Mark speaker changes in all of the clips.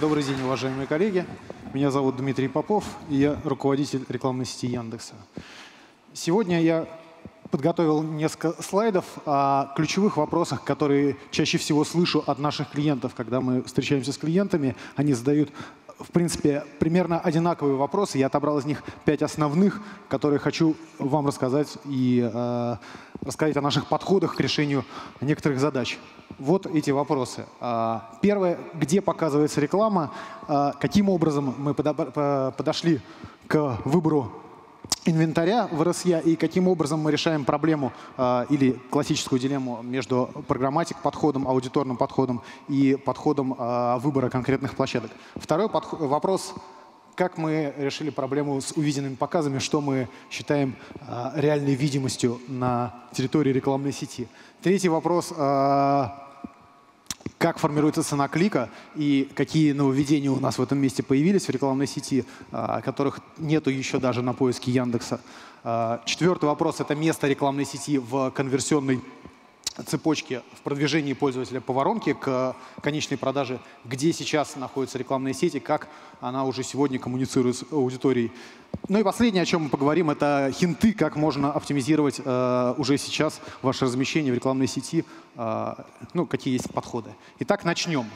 Speaker 1: Добрый день, уважаемые коллеги. Меня зовут Дмитрий Попов, и я руководитель рекламной сети Яндекса. Сегодня я подготовил несколько слайдов о ключевых вопросах, которые чаще всего слышу от наших клиентов, когда мы встречаемся с клиентами. Они задают в принципе, примерно одинаковые вопросы. Я отобрал из них пять основных, которые хочу вам рассказать и э, рассказать о наших подходах к решению некоторых задач. Вот эти вопросы. Э, первое, где показывается реклама, э, каким образом мы подошли к выбору инвентаря в РСЯ и каким образом мы решаем проблему э, или классическую дилемму между программатик подходом, аудиторным подходом и подходом э, выбора конкретных площадок. Второй вопрос как мы решили проблему с увиденными показами, что мы считаем э, реальной видимостью на территории рекламной сети. Третий вопрос э, как формируется цена клика и какие нововведения у нас в этом месте появились в рекламной сети, а, которых нету еще даже на поиске Яндекса. А, четвертый вопрос – это место рекламной сети в конверсионной цепочки в продвижении пользователя по воронке к конечной продаже, где сейчас находятся рекламные сети, как она уже сегодня коммуницирует с аудиторией. Ну и последнее, о чем мы поговорим, это хинты, как можно оптимизировать э, уже сейчас ваше размещение в рекламной сети, э, ну, какие есть подходы. Итак, начнем.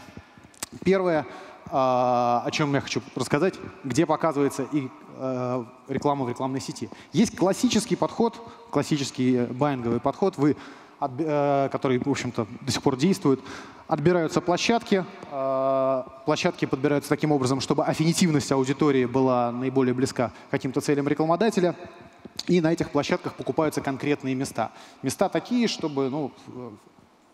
Speaker 1: Первое, э, о чем я хочу рассказать, где показывается и э, реклама в рекламной сети. Есть классический подход, классический байинговый подход. Вы Э, который, в общем-то, до сих пор действует. Отбираются площадки. Э, площадки подбираются таким образом, чтобы аффинитивность аудитории была наиболее близка каким-то целям рекламодателя. И на этих площадках покупаются конкретные места. Места такие, чтобы ну,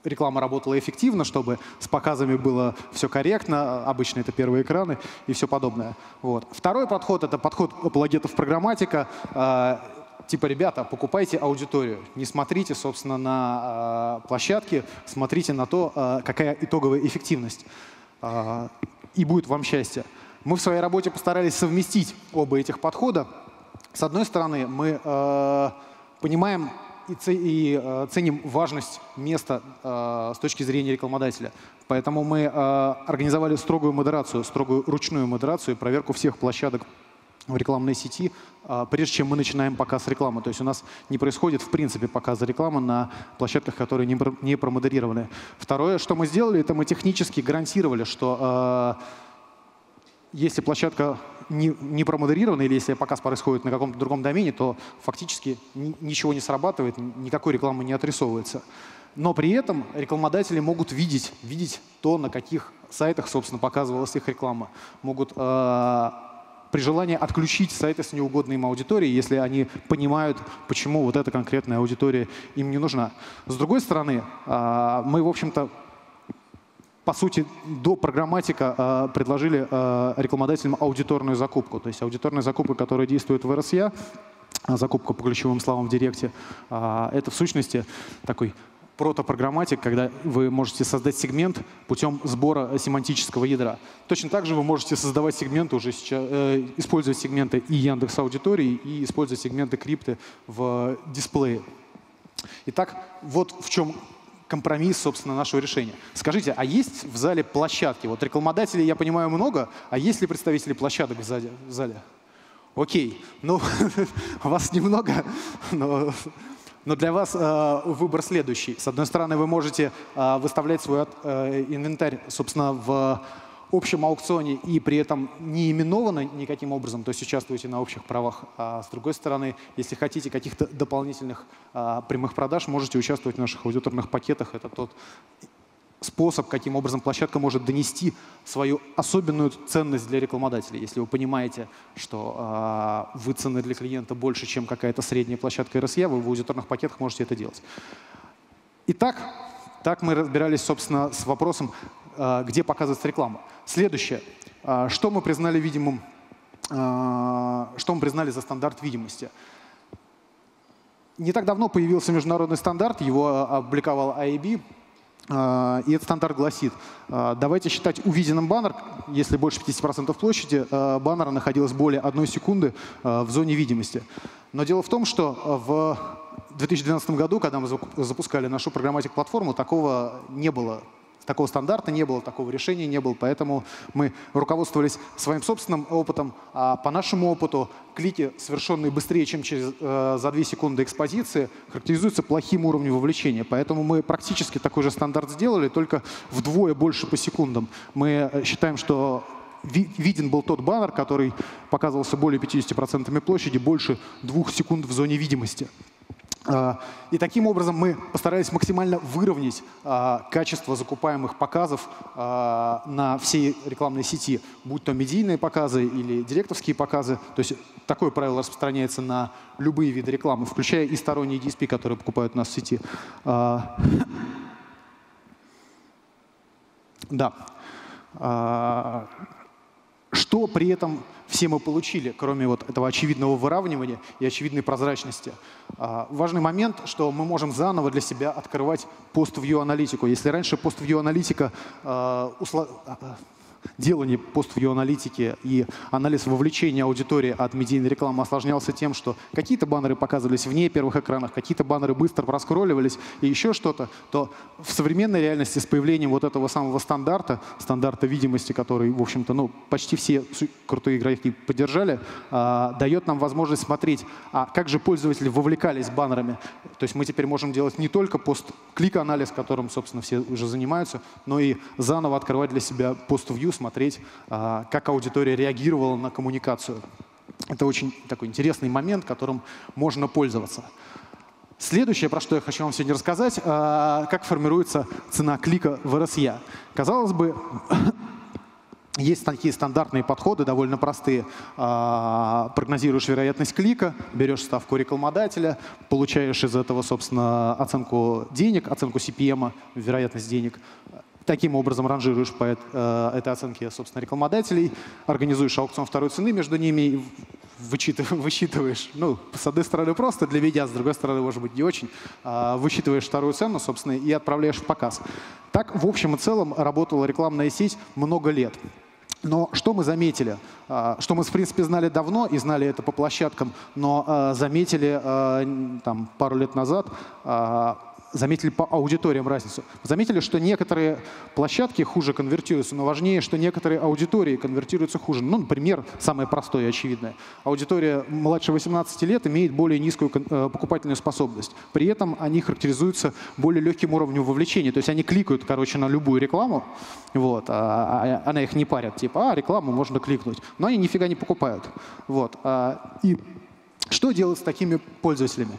Speaker 1: реклама работала эффективно, чтобы с показами было все корректно, обычно это первые экраны и все подобное. Вот. Второй подход — это подход апологетов программатика. Типа, ребята, покупайте аудиторию, не смотрите, собственно, на э, площадки, смотрите на то, э, какая итоговая эффективность, э, и будет вам счастье. Мы в своей работе постарались совместить оба этих подхода. С одной стороны, мы э, понимаем и, и э, ценим важность места э, с точки зрения рекламодателя. Поэтому мы э, организовали строгую модерацию, строгую ручную модерацию, проверку всех площадок в рекламной сети, а, прежде чем мы начинаем показ рекламы. То есть у нас не происходит в принципе показа рекламы на площадках, которые не промодерированы. Второе, что мы сделали, это мы технически гарантировали, что а, если площадка не, не промодерирована или если показ происходит на каком-то другом домене, то фактически ничего не срабатывает, никакой рекламы не отрисовывается. Но при этом рекламодатели могут видеть, видеть то, на каких сайтах, собственно, показывалась их реклама. Могут э, при желании отключить сайты с неугодной им аудиторией, если они понимают, почему вот эта конкретная аудитория им не нужна. С другой стороны, а, мы, в общем-то, по сути, до программатика э, предложили э, рекламодателям аудиторную закупку. То есть аудиторная закупка, которая действует в РСЯ, закупка по ключевым словам в Директе, это в сущности такой протопрограмматик, когда вы можете создать сегмент путем сбора семантического ядра. Точно так же вы можете создавать сегменты уже сейчас, э, использовать сегменты и Яндекс Аудитории, и использовать сегменты крипты в дисплее. Итак, вот в чем компромисс, собственно, нашего решения. Скажите, а есть в зале площадки? Вот рекламодателей, я понимаю, много, а есть ли представители площадок в зале? В зале? Окей, ну, вас немного, но но для вас э, выбор следующий. С одной стороны, вы можете э, выставлять свой э, инвентарь, собственно, в общем аукционе и при этом не именовано никаким образом, то есть участвуете на общих правах. А с другой стороны, если хотите каких-то дополнительных а, прямых продаж, можете участвовать в наших аудиторных пакетах. Это тот способ, каким образом площадка может донести свою особенную ценность для рекламодателя. Если вы понимаете, что э, вы цены для клиента больше, чем какая-то средняя площадка RSA, вы в аудиторных пакетах можете это делать. Итак, так мы разбирались, собственно, с вопросом, э, где показывается реклама. Следующее. Э, что мы признали видимым, э, что мы признали за стандарт видимости? Не так давно появился международный стандарт, его опубликовал IAB, и этот стандарт гласит, а, давайте считать увиденным баннер, если больше 50% площади а, баннера находилось более одной секунды в зоне видимости. Но дело в том, что в 2012 году, когда мы запускали нашу программатик-платформу, такого не было Такого стандарта не было, такого решения не было, поэтому мы руководствовались своим собственным опытом. А по нашему опыту клики, совершенные быстрее, чем через, э, за 2 секунды экспозиции, характеризуются плохим уровнем вовлечения. Поэтому мы практически такой же стандарт сделали, только вдвое больше по секундам. Мы э, считаем, что виден был тот баннер, который показывался более 50% площади, больше двух секунд в зоне видимости. А, и таким образом мы постарались максимально выровнять а, качество закупаемых показов а, на всей рекламной сети, будь то медийные показы или директовские показы. То есть такое правило распространяется на любые виды рекламы, включая и сторонние DSP, которые покупают у нас в сети. Да. Что при этом все мы получили, кроме вот этого очевидного выравнивания и очевидной прозрачности? А, важный момент, что мы можем заново для себя открывать пост-вью аналитику. Если раньше пост-вью аналитика делание пост-вью-аналитики и анализ вовлечения аудитории от медийной рекламы осложнялся тем, что какие-то баннеры показывались вне первых экранов, какие-то баннеры быстро проскролливались и еще что-то, то в современной реальности с появлением вот этого самого стандарта, стандарта видимости, который, в общем-то, ну, почти все крутые игроки поддержали, а, дает нам возможность смотреть, а как же пользователи вовлекались баннерами. То есть мы теперь можем делать не только пост-клик-анализ, которым, собственно, все уже занимаются, но и заново открывать для себя пост-вью, смотреть, а, как аудитория реагировала на коммуникацию. Это очень такой интересный момент, которым можно пользоваться. Следующее, про что я хочу вам сегодня рассказать, а, как формируется цена клика в RSA. Казалось бы, есть такие стандартные подходы, довольно простые. А, прогнозируешь вероятность клика, берешь ставку рекламодателя, получаешь из этого, собственно, оценку денег, оценку CPM, вероятность денег. Таким образом ранжируешь по э, этой оценке, собственно, рекламодателей, организуешь аукцион второй цены между ними, вычитываешь, высчитываешь, ну, с одной стороны просто для видео, с другой стороны, может быть, не очень, а, высчитываешь вторую цену, собственно, и отправляешь в показ. Так, в общем и целом, работала рекламная сеть много лет. Но что мы заметили? А, что мы, в принципе, знали давно и знали это по площадкам, но а, заметили там, пару лет назад, заметили по аудиториям разницу. Заметили, что некоторые площадки хуже конвертируются, но важнее, что некоторые аудитории конвертируются хуже. Ну, например, самое простое и очевидное. Аудитория младше 18 лет имеет более низкую э, покупательную способность. При этом они характеризуются более легким уровнем вовлечения. То есть они кликают, короче, на любую рекламу, вот, а, а она их не парит. Типа, а, рекламу можно кликнуть. Но они нифига не покупают. Вот. А, и что делать с такими пользователями?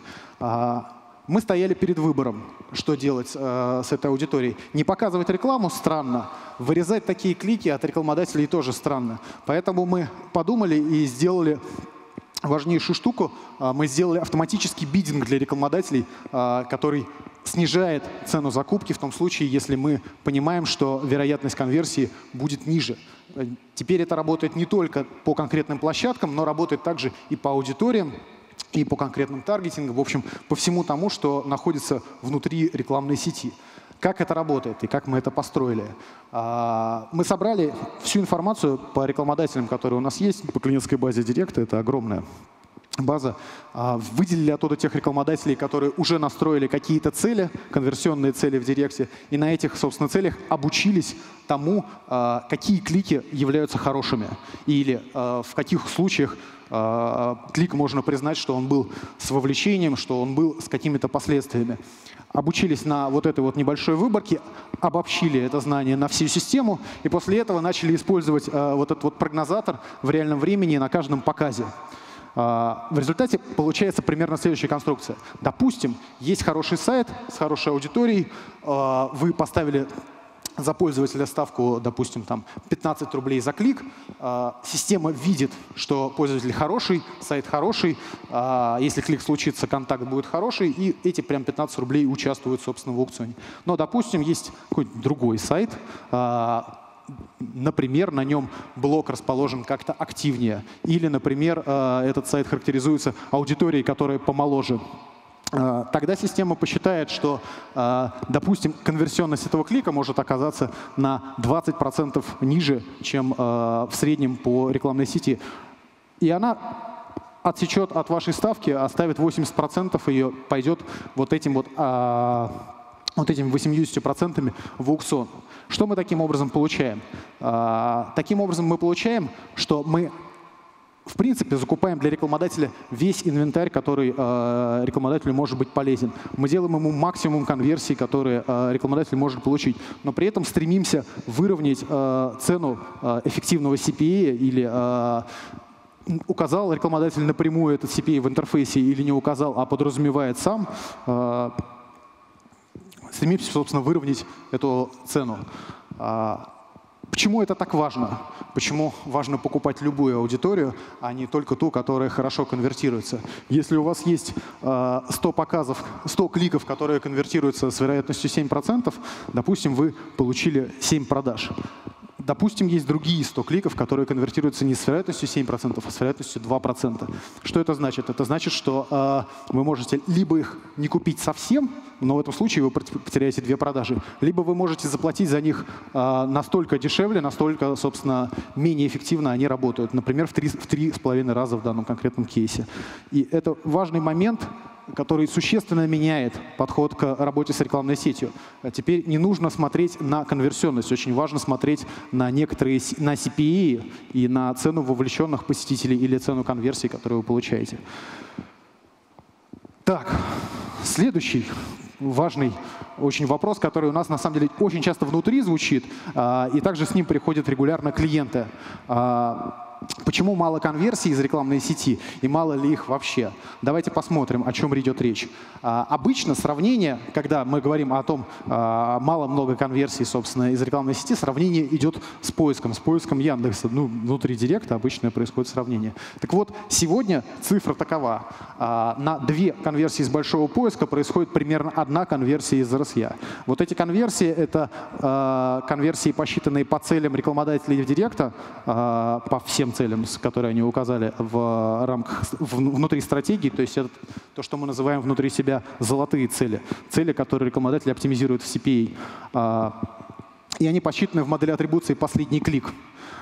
Speaker 1: Мы стояли перед выбором, что делать э, с этой аудиторией. Не показывать рекламу – странно. Вырезать такие клики от рекламодателей тоже странно. Поэтому мы подумали и сделали важнейшую штуку. Э, мы сделали автоматический бидинг для рекламодателей, э, который снижает цену закупки в том случае, если мы понимаем, что вероятность конверсии будет ниже. Теперь это работает не только по конкретным площадкам, но работает также и по аудиториям, и по конкретным таргетингам, в общем, по всему тому, что находится внутри рекламной сети. Как это работает и как мы это построили? А, мы собрали всю информацию по рекламодателям, которые у нас есть, по клиентской базе Директа, это огромная база, а, выделили оттуда тех рекламодателей, которые уже настроили какие-то цели, конверсионные цели в Директе, и на этих, собственно, целях обучились тому, а, какие клики являются хорошими, или в каких случаях клик можно признать, что он был с вовлечением, что он был с какими-то последствиями. Обучились на вот этой вот небольшой выборке, обобщили это знание на всю систему, и после этого начали использовать а, вот этот вот прогнозатор в реальном времени на каждом показе. А, в результате получается примерно следующая конструкция. Допустим, есть хороший сайт с хорошей аудиторией, вы поставили за пользователя ставку, допустим, там 15 рублей за клик. А, система видит, что пользователь хороший, сайт хороший. А, если клик случится, контакт будет хороший, и эти прям 15 рублей участвуют, собственно, в аукционе. Но, допустим, есть какой-то другой сайт, а, например, на нем блок расположен как-то активнее. Или, например, этот сайт характеризуется аудиторией, которая помоложе. А, тогда система посчитает, что, а, допустим, конверсионность этого клика может оказаться на 20% ниже, чем а, в среднем по рекламной сети. И она отсечет от вашей ставки, оставит 80% ее пойдет вот этим вот, вот этими 80% в аукцион. Что мы таким образом получаем? Таким образом мы получаем, что мы в принципе, закупаем для рекламодателя весь инвентарь, который э, рекламодателю может быть полезен. Мы делаем ему максимум конверсий, которые э, рекламодатель может получить, но при этом стремимся выровнять э, цену э, эффективного CPA или э, указал рекламодатель напрямую этот CPA в интерфейсе или не указал, а подразумевает сам, э, стремимся, собственно, выровнять эту цену. А, Почему это так важно? Почему важно покупать любую аудиторию, а не только ту, которая хорошо конвертируется? Если у вас есть 100 э, показов, 100 кликов, которые конвертируются с вероятностью 7%, допустим, вы получили 7 продаж. Допустим, есть другие 100 кликов, которые конвертируются не с вероятностью 7%, а с вероятностью 2%. Что это значит? Это значит, что э, вы можете либо их не купить совсем, но в этом случае вы потеряете две продажи, либо вы можете заплатить за них э, настолько дешевле, настолько, собственно, менее эффективно они работают. Например, в три, в три с половиной раза в данном конкретном кейсе. И это важный момент, который существенно меняет подход к работе с рекламной сетью. А теперь не нужно смотреть на конверсионность, очень важно смотреть на некоторые на CPE и на цену вовлеченных посетителей или цену конверсии, которую вы получаете. Так, следующий важный очень вопрос, который у нас на самом деле очень часто внутри звучит, а, и также с ним приходят регулярно клиенты. Почему мало конверсий из рекламной сети и мало ли их вообще? Давайте посмотрим, о чем идет речь. А, обычно сравнение, когда мы говорим о том, а, мало-много конверсий, собственно, из рекламной сети, сравнение идет с поиском, с поиском Яндекса. Ну, внутри директа обычно происходит сравнение. Так вот, сегодня цифра такова. А, на две конверсии из большого поиска происходит примерно одна конверсия из RSA. Вот эти конверсии — это конверсии, посчитанные по целям рекламодателей директа, а, по всем целям, которые они указали в рамках, внутри стратегии, то есть это то, что мы называем внутри себя золотые цели, цели, которые рекламодатели оптимизируют в CPA. А, и они посчитаны в модели атрибуции «последний клик».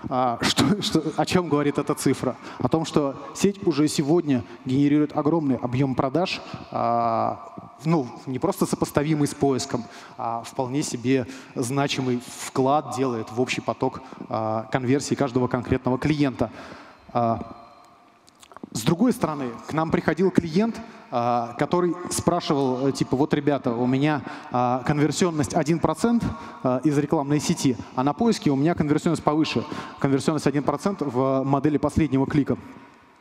Speaker 1: А, что, что, о чем говорит эта цифра? О том, что сеть уже сегодня генерирует огромный объем продаж, а, ну, не просто сопоставимый с поиском, а вполне себе значимый вклад делает в общий поток конверсии каждого конкретного клиента. С другой стороны, к нам приходил клиент, а, который спрашивал, э, типа, вот, ребята, у меня а, конверсионность 1% а, из рекламной сети, а на поиске у меня конверсионность повыше. Конверсионность 1% в модели последнего клика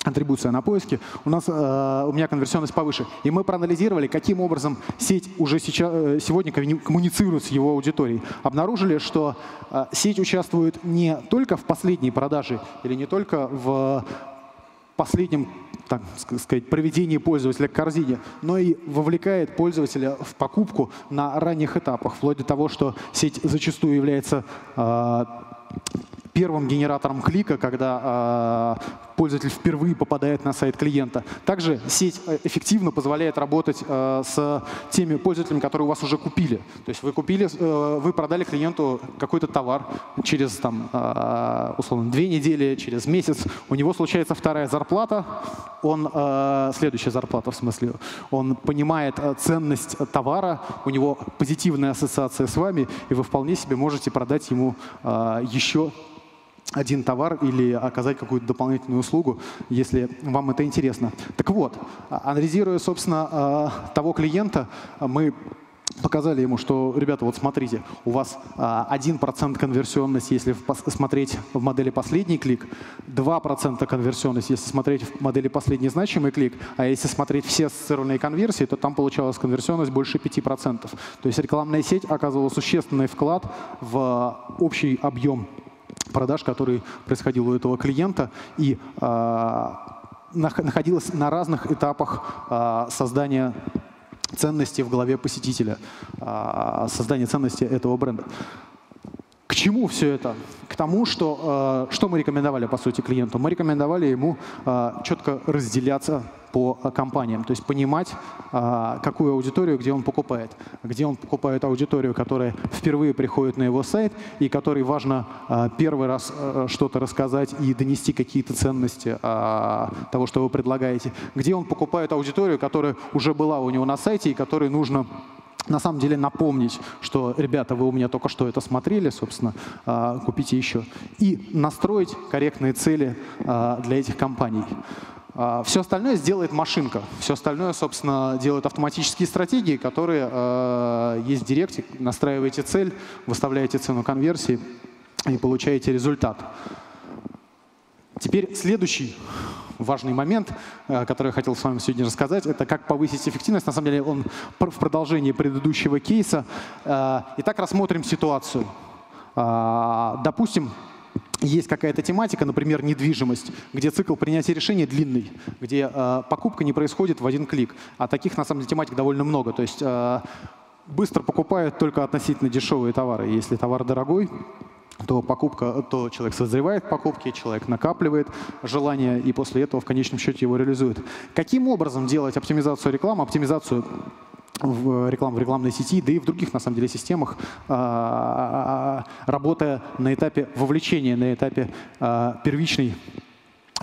Speaker 1: атрибуция на поиске, у нас э, у меня конверсионность повыше. И мы проанализировали, каким образом сеть уже сейчас, э, сегодня коммуницирует с его аудиторией. Обнаружили, что э, сеть участвует не только в последней продаже или не только в последнем так сказать, проведении пользователя к корзине, но и вовлекает пользователя в покупку на ранних этапах, вплоть до того, что сеть зачастую является э, первым генератором клика, когда э, пользователь впервые попадает на сайт клиента. Также сеть э, эффективно позволяет работать э, с теми пользователями, которые у вас уже купили. То есть вы купили, э, вы продали клиенту какой-то товар через там, э, условно две недели, через месяц. У него случается вторая зарплата, он э, следующая зарплата в смысле, он понимает ценность товара, у него позитивная ассоциация с вами, и вы вполне себе можете продать ему э, еще один товар или оказать какую-то дополнительную услугу, если вам это интересно. Так вот, анализируя, собственно, а, того клиента, мы показали ему, что, ребята, вот смотрите, у вас 1% конверсионность, если смотреть в модели последний клик, 2% конверсионность, если смотреть в модели последний значимый клик, а если смотреть все ассоциированные конверсии, то там получалась конверсионность больше 5%. То есть рекламная сеть оказывала существенный вклад в общий объем продаж, который происходил у этого клиента, и э, находилась на разных этапах э, создания ценности в голове посетителя, э, создания ценности этого бренда. К чему все это? К тому, что, э, что мы рекомендовали, по сути, клиенту. Мы рекомендовали ему э, четко разделяться по компаниям, то есть понимать, э, какую аудиторию, где он покупает. Где он покупает аудиторию, которая впервые приходит на его сайт и которой важно э, первый раз э, что-то рассказать и донести какие-то ценности э, того, что вы предлагаете. Где он покупает аудиторию, которая уже была у него на сайте и которой нужно на самом деле напомнить, что, ребята, вы у меня только что это смотрели, собственно, а, купите еще. И настроить корректные цели а, для этих компаний. А, Все остальное сделает машинка. Все остальное, собственно, делают автоматические стратегии, которые есть в Директе. Настраиваете цель, выставляете цену конверсии и получаете результат. Теперь следующий важный момент, э, который я хотел с вами сегодня рассказать, это как повысить эффективность. На самом деле он в продолжении предыдущего кейса. Э, итак, рассмотрим ситуацию. Э, допустим, есть какая-то тематика, например, недвижимость, где цикл принятия решения длинный, где покупка не происходит в один клик. А таких, на самом деле, тематик довольно много. То есть быстро покупают только относительно дешевые товары. Если товар дорогой, то покупка, то человек созревает в покупке, человек накапливает желание и после этого в конечном счете его реализует. Каким образом делать оптимизацию рекламы, оптимизацию в, реклам, в рекламной сети, да и в других, на самом деле, системах, а, работая на этапе вовлечения, на этапе а, первичной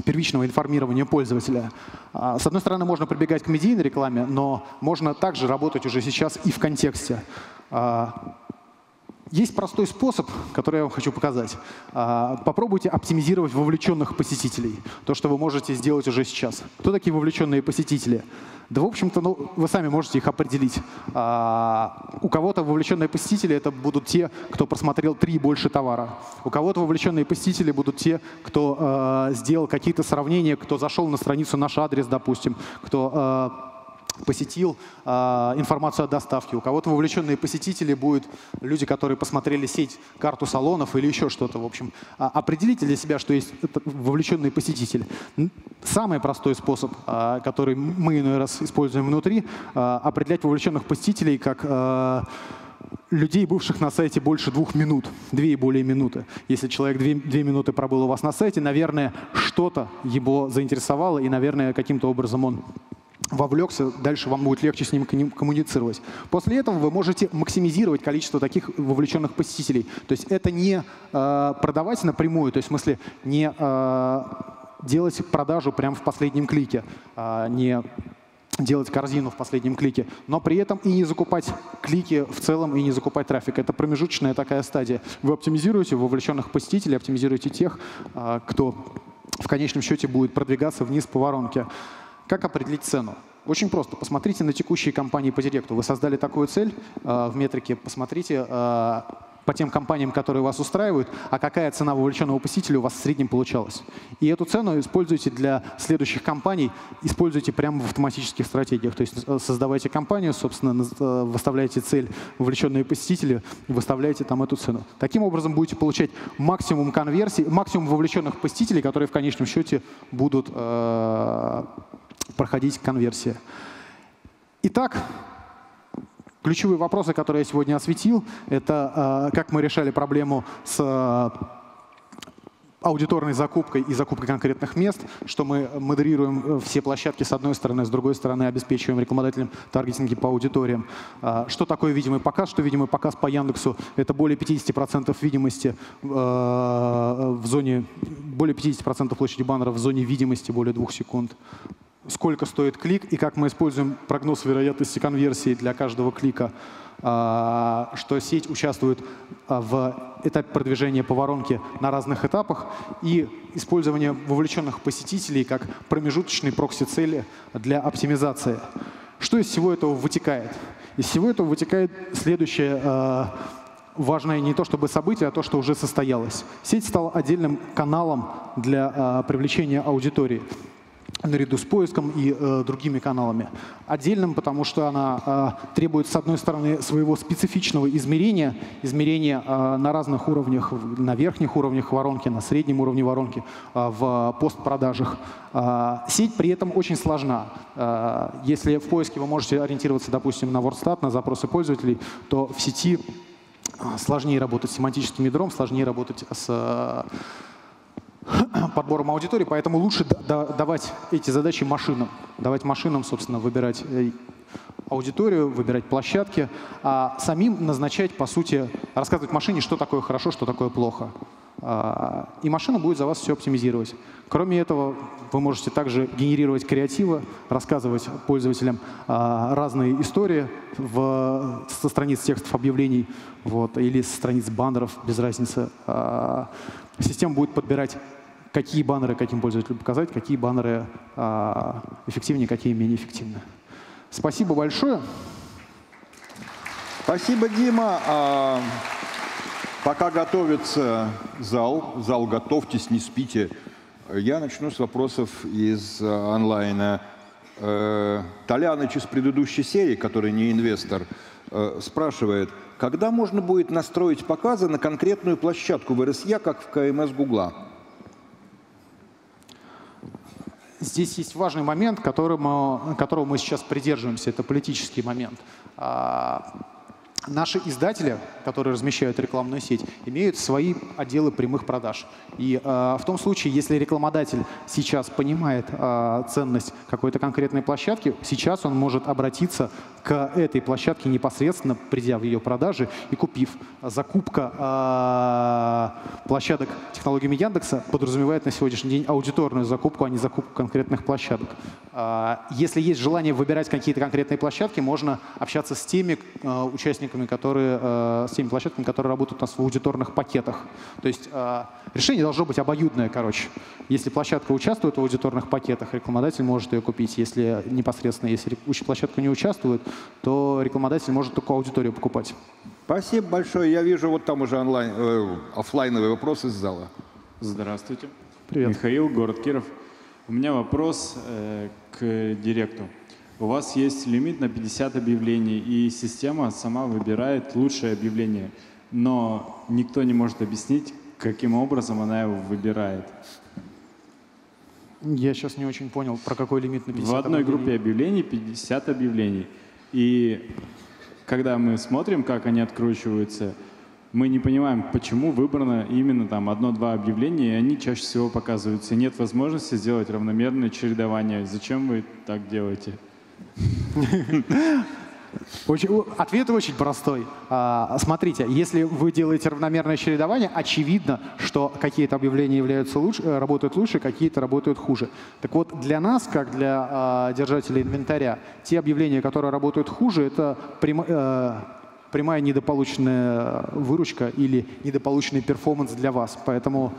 Speaker 1: первичного информирования пользователя. А, с одной стороны, можно прибегать к медийной рекламе, но можно также работать уже сейчас и в контексте. Есть простой способ, который я вам хочу показать. А, попробуйте оптимизировать вовлеченных посетителей. То, что вы можете сделать уже сейчас. Кто такие вовлеченные посетители? Да, в общем-то, ну, вы сами можете их определить. А, у кого-то вовлеченные посетители это будут те, кто просмотрел три больше товара. У кого-то вовлеченные посетители будут те, кто а, сделал какие-то сравнения, кто зашел на страницу «Наш адрес», допустим, кто посетил э, информацию о доставке. У кого-то вовлеченные посетители будут люди, которые посмотрели сеть, карту салонов или еще что-то. В общем, а, определите для себя, что есть вовлеченный посетитель. Самый простой способ, э, который мы иной раз используем внутри, определять вовлеченных посетителей как людей, бывших на сайте больше двух минут, две и более минуты. Если человек две, две минуты пробыл у вас на сайте, наверное, что-то его заинтересовало, и, наверное, каким-то образом он вовлекся, дальше вам будет легче с ним коммуницировать. После этого вы можете максимизировать количество таких вовлеченных посетителей. То есть это не э, продавать напрямую, то есть в смысле не э, делать продажу прямо в последнем клике, э, не делать корзину в последнем клике, но при этом и не закупать клики в целом, и не закупать трафик. Это промежуточная такая стадия. Вы оптимизируете вовлеченных посетителей, оптимизируете тех, кто в конечном счете будет продвигаться вниз по воронке. Как определить цену? Очень просто. Посмотрите на текущие компании по директу. Вы создали такую цель э, в метрике. Посмотрите э, по тем компаниям, которые вас устраивают, а какая цена вовлеченного посетителя у вас в среднем получалась. И эту цену используйте для следующих компаний, используйте прямо в автоматических стратегиях. То есть э, создавайте компанию, собственно, э, выставляете цель вовлеченные посетители, выставляете там эту цену. Таким образом будете получать максимум конверсий, максимум вовлеченных посетителей, которые в конечном счете будут э, проходить конверсия. Итак, ключевые вопросы, которые я сегодня осветил, это э, как мы решали проблему с э, аудиторной закупкой и закупкой конкретных мест, что мы модерируем э, все площадки с одной стороны, с другой стороны обеспечиваем рекламодателям таргетинги по аудиториям. Что такое видимый показ? Что видимый показ по Яндексу? Это более 50% видимости в зоне, более 50% площади баннера в зоне видимости более двух секунд сколько стоит клик и как мы используем прогноз вероятности конверсии для каждого клика, а, что сеть участвует а, в этапе продвижения по воронке на разных этапах и использование вовлеченных посетителей как промежуточной прокси-цели для оптимизации. Что из всего этого вытекает? Из всего этого вытекает следующее а, важное не то чтобы событие, а то, что уже состоялось. Сеть стала отдельным каналом для привлечения аудитории наряду с поиском и э, другими каналами. Отдельным, потому что она э, требует, с одной стороны, своего специфичного измерения, измерения э, на разных уровнях, на верхних уровнях воронки, на среднем уровне воронки, э, в постпродажах. Э, сеть при этом очень сложна. Э, если в поиске вы можете ориентироваться, допустим, на WordStat, на запросы пользователей, то в сети сложнее работать с семантическим ядром, сложнее работать с подбором аудитории, поэтому лучше давать эти задачи машинам. Давать машинам, собственно, выбирать э, аудиторию, выбирать площадки, а самим назначать, по сути, рассказывать машине, что такое хорошо, что такое плохо. А, и машина будет за вас все оптимизировать. Кроме этого, вы можете также генерировать креативы, рассказывать пользователям а, разные истории в, со страниц текстов объявлений вот, или со страниц баннеров, без разницы. А, система будет подбирать какие баннеры каким пользователям показать, какие баннеры эффективнее, какие менее эффективны. Спасибо большое.
Speaker 2: Спасибо, Дима. А, пока готовится зал, зал готовьтесь, не спите. Я начну с вопросов из а, онлайна. Э, Толяныч из предыдущей серии, который не инвестор, э, спрашивает, когда можно будет настроить показы на конкретную площадку в РСЯ, как в КМС Гугла?
Speaker 1: Здесь есть важный момент, которому, которого мы сейчас придерживаемся. Это политический момент. Наши издатели, которые размещают рекламную сеть, имеют свои отделы прямых продаж. И э, в том случае, если рекламодатель сейчас понимает э, ценность какой-то конкретной площадки, сейчас он может обратиться к этой площадке непосредственно, придя в ее продажи и купив. Закупка э, площадок технологиями Яндекса подразумевает на сегодняшний день аудиторную закупку, а не закупку конкретных площадок. Э, если есть желание выбирать какие-то конкретные площадки, можно общаться с теми э, участниками, площадками, которые, э, с теми площадками, которые работают у нас в аудиторных пакетах. То есть э, решение должно быть обоюдное, короче. Если площадка участвует в аудиторных пакетах, рекламодатель может ее купить. Если непосредственно, если площадка не участвует, то рекламодатель может только аудиторию покупать.
Speaker 2: Спасибо большое. Я вижу вот там уже онлайн, э, офлайновый вопрос из зала.
Speaker 3: Здравствуйте.
Speaker 1: Привет.
Speaker 3: Михаил, город Киров. У меня вопрос э, к директу. У вас есть лимит на 50 объявлений, и система сама выбирает лучшее объявление. Но никто не может объяснить, каким образом она его выбирает.
Speaker 1: Я сейчас не очень понял, про какой лимит на 50
Speaker 3: В одной объявлений. группе объявлений 50 объявлений. И когда мы смотрим, как они откручиваются, мы не понимаем, почему выбрано именно там одно-два объявления, и они чаще всего показываются. Нет возможности сделать равномерное чередование. Зачем вы так делаете?
Speaker 1: Очень, ответ очень простой. А, смотрите, если вы делаете равномерное чередование, очевидно, что какие-то объявления являются лучше, э, работают лучше, какие-то работают хуже. Так вот, для нас, как для а, держателей инвентаря, те объявления, которые работают хуже, это прямо, э, прямая недополученная выручка или недополученный перформанс для вас. Поэтому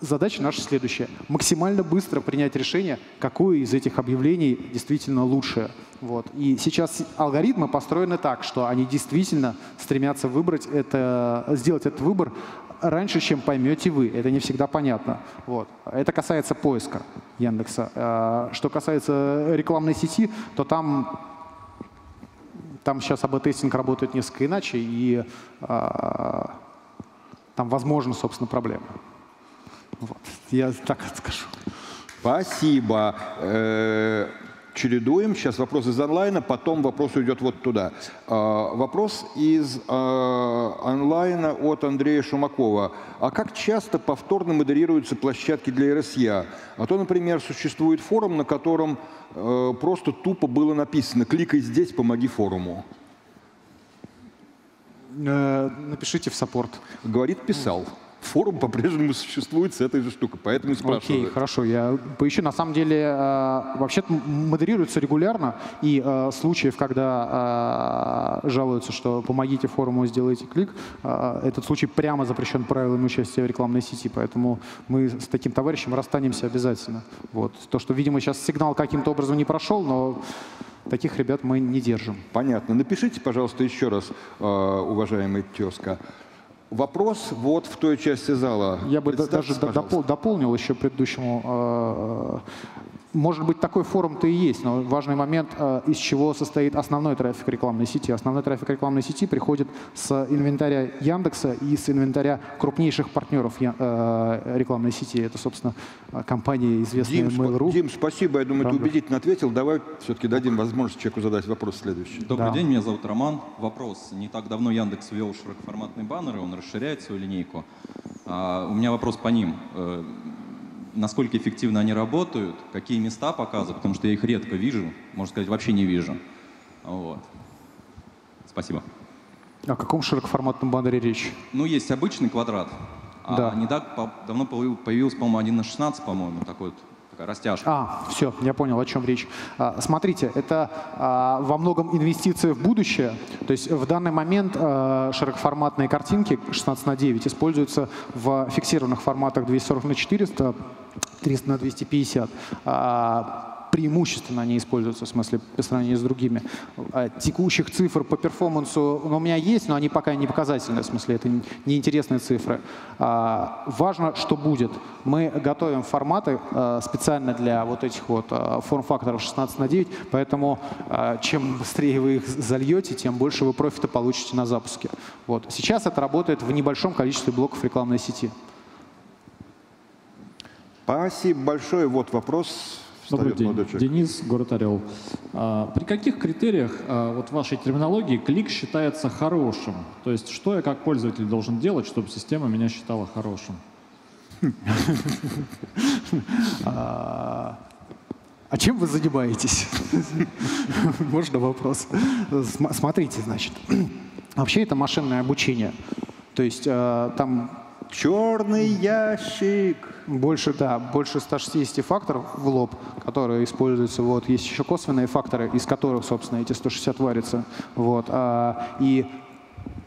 Speaker 1: задача наша следующая. Максимально быстро принять решение, какое из этих объявлений действительно лучшее. Вот. И сейчас алгоритмы построены так, что они действительно стремятся выбрать это, сделать этот выбор раньше, чем поймете вы. Это не всегда понятно. Вот. Это касается поиска Яндекса. А, что касается рекламной сети, то там там сейчас АБ-тестинг работает несколько иначе, и а, там возможны, собственно, проблемы. Вот. Я так скажу.
Speaker 2: Спасибо. Э, чередуем. Сейчас вопрос из онлайна, потом вопрос уйдет вот туда. А, вопрос из а, онлайна от Андрея Шумакова. А как часто повторно модерируются площадки для РСЯ? А то, например, существует форум, на котором э, просто тупо было написано «кликай здесь, помоги форуму».
Speaker 1: Э, напишите в саппорт.
Speaker 2: Говорит, писал форум по-прежнему существует с этой же штукой, поэтому спрашиваю.
Speaker 1: Окей, хорошо, я поищу. На самом деле, э, вообще-то модерируется регулярно, и э, случаев, когда э, жалуются, что помогите форуму, сделайте клик, этот случай прямо запрещен правилами участия в рекламной сети, поэтому мы с таким товарищем расстанемся обязательно. Вот. То, что, видимо, сейчас сигнал каким-то образом не прошел, но таких ребят мы не держим.
Speaker 2: Понятно. Напишите, пожалуйста, еще раз, уважаемый тезка, Вопрос вот в той части зала.
Speaker 1: Я бы даже допол дополнил еще предыдущему. Э, Может быть, такой форум-то и есть, но важный момент, э, из чего состоит основной трафик рекламной сети. Основной трафик рекламной сети приходит с инвентаря Яндекса и с инвентаря крупнейших партнеров э, рекламной сети. Это, собственно, компания известная
Speaker 2: Дим,
Speaker 1: Mail.ru.
Speaker 2: Дим, спасибо. Я думаю,
Speaker 1: Правда.
Speaker 2: ты убедительно ответил. Давай все-таки дадим возможность человеку задать вопрос следующий.
Speaker 4: Добрый
Speaker 1: Да.
Speaker 4: день, меня зовут Роман. Вопрос. Не так давно Яндекс ввел широкоформатные баннеры, он расширяет свою линейку. А, у меня вопрос по ним. Насколько эффективно они работают, какие места показывают, потому что я их редко вижу, можно сказать, вообще не вижу. Вот. Спасибо.
Speaker 1: О каком широкоформатном баннере речь?
Speaker 4: Ну, есть обычный квадрат, а
Speaker 1: Да.
Speaker 4: не так давно появ- появился, по-моему, 1 на 16, по-моему, такой вот, такая растяжка.
Speaker 1: А, все, я понял, о чем речь. А, Смотрите, это а, во многом инвестиция в будущее. То есть в данный момент а, широкоформатные картинки 16 на 9 используются в фиксированных форматах 240 на 400, 300 на 250. Преимущественно они используются, в смысле, по сравнению с другими. А, Текущих цифр по перформансу ну, у меня есть, но они пока не показательные, в смысле, это не- неинтересные цифры. А, Важно, что будет. Мы готовим форматы а, специально для вот этих вот форм-факторов 16 на 9, поэтому чем быстрее вы их зальете, тем больше вы профита получите на запуске. Вот. Сейчас это работает в небольшом количестве блоков рекламной сети.
Speaker 2: Спасибо большое. Вот вопрос.
Speaker 5: Добрый день.
Speaker 2: молодой человек.
Speaker 5: Денис, город Орел. А, При каких критериях а, вот в вашей терминологии клик считается хорошим? То есть что я как пользователь должен делать, чтобы система меня считала хорошим?
Speaker 1: А а чем вы занимаетесь? Можно вопрос? См- Смотрите, значит. Вообще это машинное обучение. То есть э, там
Speaker 2: Черный ящик.
Speaker 1: больше, да, больше 160 факторов в лоб, которые используются. Вот. Есть еще косвенные факторы, из которых, собственно, эти 160 варятся. Вот. А, И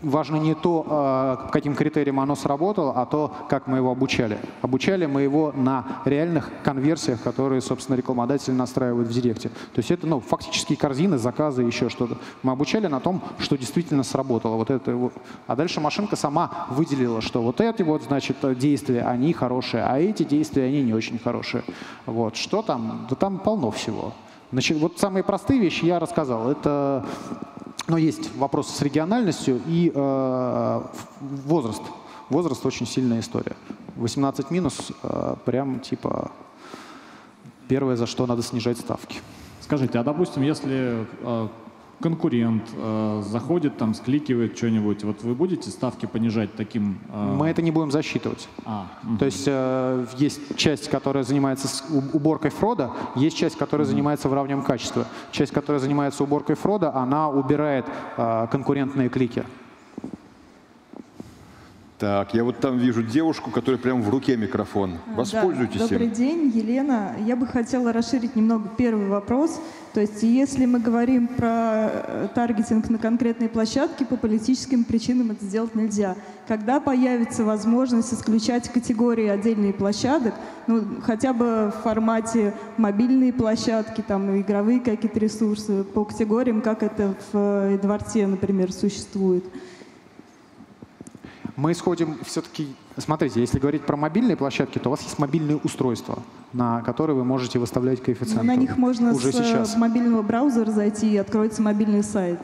Speaker 1: важно не то, а, каким критериям оно сработало, а то, как мы его обучали. Обучали мы его на реальных конверсиях, которые, собственно, рекламодатели настраивают в Директе. То есть это ну, фактически корзины, заказы, еще что-то. Мы обучали на том, что действительно сработало. Вот это, вот. А дальше машинка сама выделила, что вот эти вот, значит, действия, они хорошие, а эти действия, они не очень хорошие. Вот. Что там? Да там полно всего. Значит, вот самые простые вещи я рассказал. Это но есть вопросы с региональностью и э, возраст. Возраст очень сильная история. 18 минус э, прям типа первое, за что надо снижать ставки.
Speaker 5: Скажите, а допустим, если а, конкурент а, заходит, там, скликивает что-нибудь, вот вы будете ставки понижать таким... а,
Speaker 1: Мы это не будем засчитывать.
Speaker 5: а, мгм.
Speaker 1: То есть э, есть часть, которая занимается уборкой фрода, есть часть, которая занимается выравниванием качества. Часть, которая занимается уборкой фрода, она убирает э, конкурентные клики.
Speaker 2: Так, я вот там вижу девушку, которая прям в руке микрофон.
Speaker 6: А,
Speaker 2: Воспользуйтесь
Speaker 6: да. Добрый
Speaker 2: им.
Speaker 6: день, Елена. Я бы хотела расширить немного первый вопрос. То есть, если мы говорим про э, таргетинг на конкретные площадки, по политическим причинам это сделать нельзя. Когда появится возможность исключать категории отдельные площадок, ну, хотя бы в формате мобильные площадки, там, игровые какие-то ресурсы, по категориям, как это в э, Дворце, например, существует?
Speaker 1: Мы исходим все-таки... Смотрите, если говорить про мобильные площадки, то у вас есть мобильные устройства, на которые вы можете выставлять коэффициенты.
Speaker 6: На них можно
Speaker 1: уже
Speaker 6: с э,
Speaker 1: сейчас.
Speaker 6: мобильного браузера зайти и откроется мобильный сайт.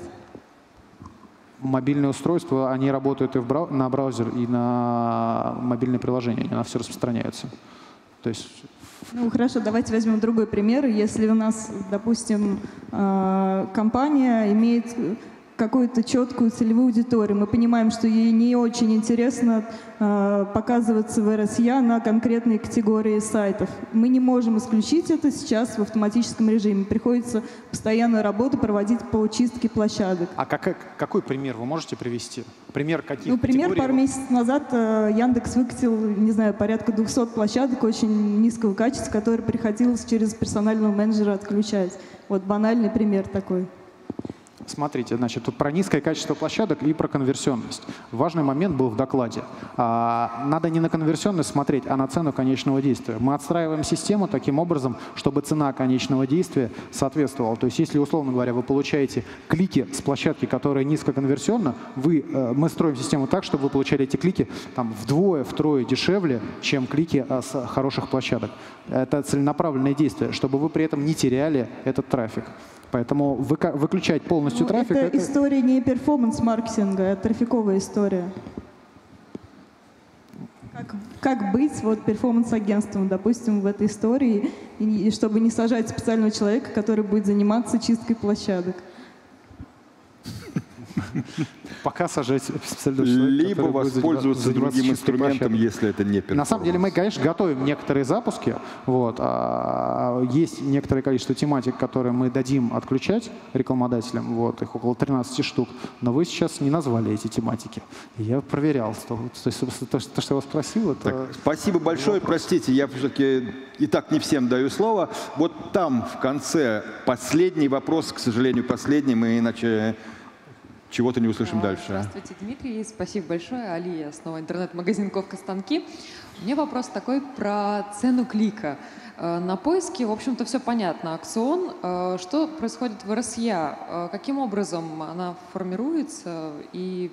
Speaker 1: Мобильные устройства, они работают и в брау- на браузер, и на мобильное приложение, они на все распространяются. То есть
Speaker 6: Ну хорошо, давайте возьмем другой пример. Если у нас, допустим, э, компания имеет какую-то четкую целевую аудиторию, мы понимаем, что ей не очень интересно э, показываться в РСЯ на конкретные категории сайтов. Мы не можем исключить это сейчас в автоматическом режиме. Приходится постоянную работу проводить по чистке площадок.
Speaker 1: А как, какой пример вы можете привести? Пример каких
Speaker 6: Ну, пример, пару месяцев назад э, Яндекс выкатил, не знаю, порядка 200 площадок очень низкого качества, которые приходилось через персонального менеджера отключать. Вот банальный пример такой.
Speaker 1: Смотрите, значит, тут про низкое качество площадок и про конверсионность. Важный момент был в докладе. А, надо не на конверсионность смотреть, а на цену конечного действия. Мы отстраиваем систему таким образом, чтобы цена конечного действия соответствовала. То есть, если, условно говоря, вы получаете клики с площадки, которая низкоконверсионна, вы, э, мы строим систему так, чтобы вы получали эти клики там, вдвое, втрое дешевле, чем клики э, с хороших площадок. Это целенаправленное действие, чтобы вы при этом не теряли этот трафик. Поэтому выключать полностью
Speaker 6: Ну,
Speaker 1: трафик
Speaker 6: это история не перформанс-маркетинга, это трафиковая история. Как, как быть вот перформанс-агентством, допустим, в этой истории, и, и чтобы не сажать специального человека, который будет заниматься чисткой площадок.
Speaker 1: пока сажать специального человека,
Speaker 2: Либо воспользоваться другим инструментом, если это не
Speaker 1: На самом деле мы, конечно, готовим некоторые запуски. Вот. а, Есть некоторое количество тематик, которые мы дадим отключать рекламодателям. Вот. Их около 13 штук. Но вы сейчас не назвали эти тематики. Я проверял. То, то есть, то, что я вас спросил, это...
Speaker 2: Так, спасибо большое. Простите, я все-таки и так не всем даю слово. Вот там в конце последний вопрос, к сожалению, последний, мы иначе чего-то не услышим
Speaker 7: А,
Speaker 2: дальше.
Speaker 7: Здравствуйте, Дмитрий. Спасибо большое. Алия, снова интернет-магазин «Ковка станки». У меня вопрос такой про цену клика. Э, На поиске, в общем-то, все понятно. Акцион. Э, Что происходит в РСЯ? Э, Каким образом она формируется? И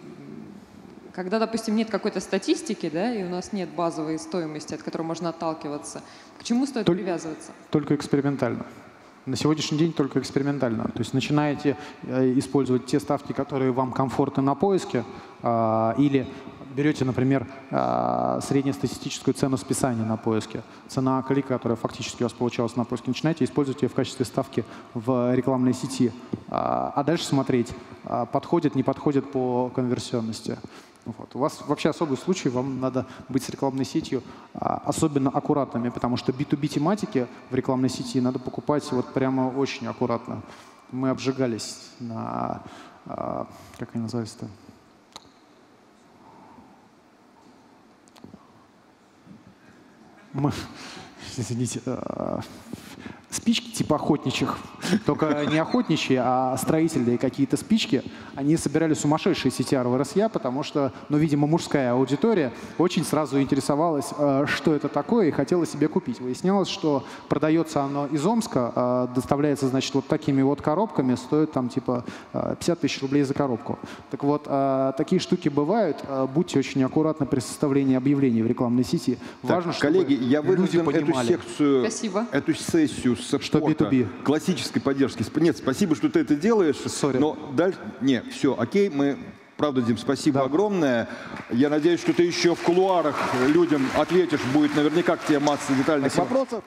Speaker 7: когда, допустим, нет какой-то статистики, да, и у нас нет базовой стоимости, от которой можно отталкиваться, к чему стоит
Speaker 1: Толь-
Speaker 7: привязываться?
Speaker 1: Только экспериментально. На сегодняшний день только экспериментально. То есть начинаете э, использовать те ставки, которые вам комфортны на поиске, а, или берете, например, а, среднестатистическую цену списания на поиске, цена клика, которая фактически у вас получалась на поиске, начинаете использовать ее в качестве ставки в рекламной сети, а а дальше смотреть, подходит, не подходит по конверсионности. Вот. У вас вообще особый случай, вам надо быть с рекламной сетью а, особенно аккуратными, потому что B2B тематики в рекламной сети надо покупать вот прямо очень аккуратно. Мы обжигались на, а, как они называются-то? Мы, извините, а, спички типа охотничьих, только не охотничьи, а строительные какие-то спички, они собирали сумасшедшие CTR в РСЯ, потому что, ну, видимо, мужская аудитория очень сразу интересовалась, э, что это такое, и хотела себе купить. Выяснялось, что продается оно из Омска, э, доставляется, значит, вот такими вот коробками, стоит там типа э, 50 тысяч рублей за коробку. Так вот, э, такие штуки бывают, э, будьте очень аккуратны при составлении объявлений в рекламной сети.
Speaker 2: Так,
Speaker 1: Важно, чтобы
Speaker 2: коллеги, я
Speaker 1: люди
Speaker 2: вынужден эту секцию,
Speaker 7: Спасибо.
Speaker 2: эту сессию саппорта,
Speaker 1: B2B.
Speaker 2: классической поддержки. Нет, спасибо, что ты это делаешь.
Speaker 1: Sorry.
Speaker 2: Но дальше... Нет, все, окей, мы... Правда, Дим, спасибо
Speaker 1: Да.
Speaker 2: огромное. Я надеюсь, что ты еще в кулуарах людям ответишь. Будет наверняка к тебе масса детальных
Speaker 1: Спасибо.
Speaker 2: вопросов.